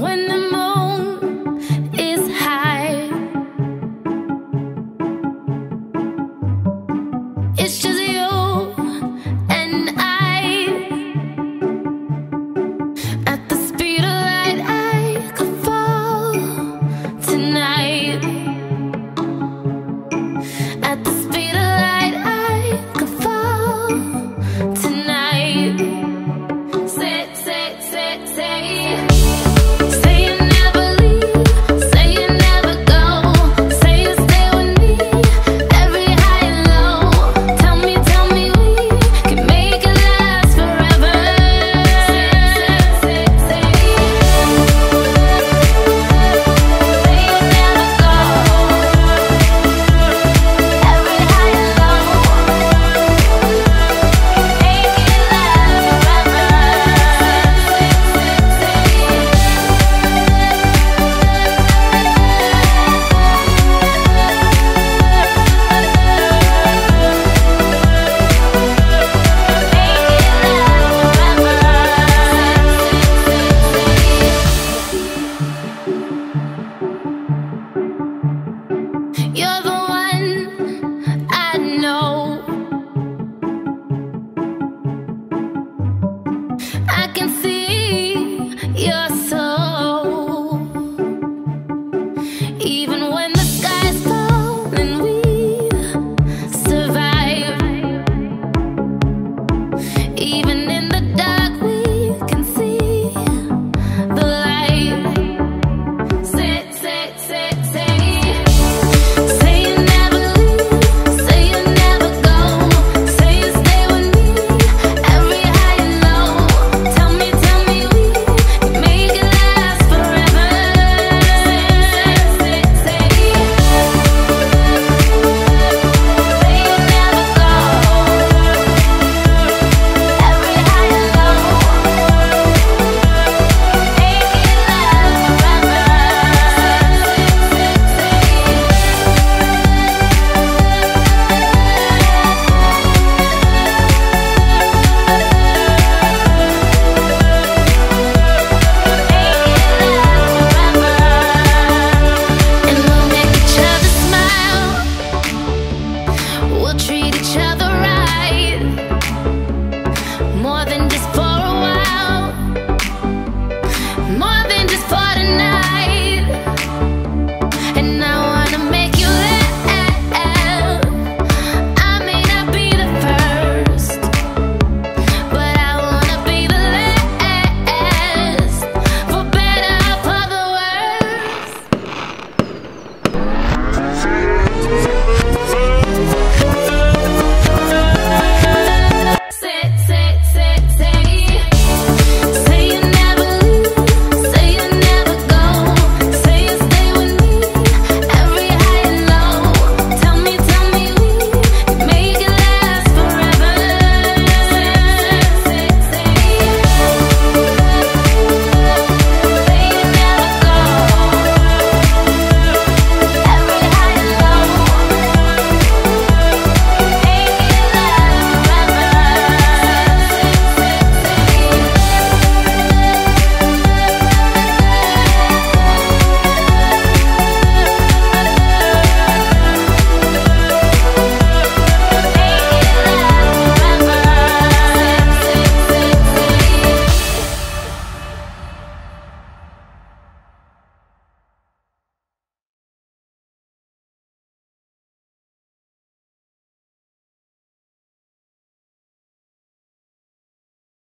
When the we'll treat each other right.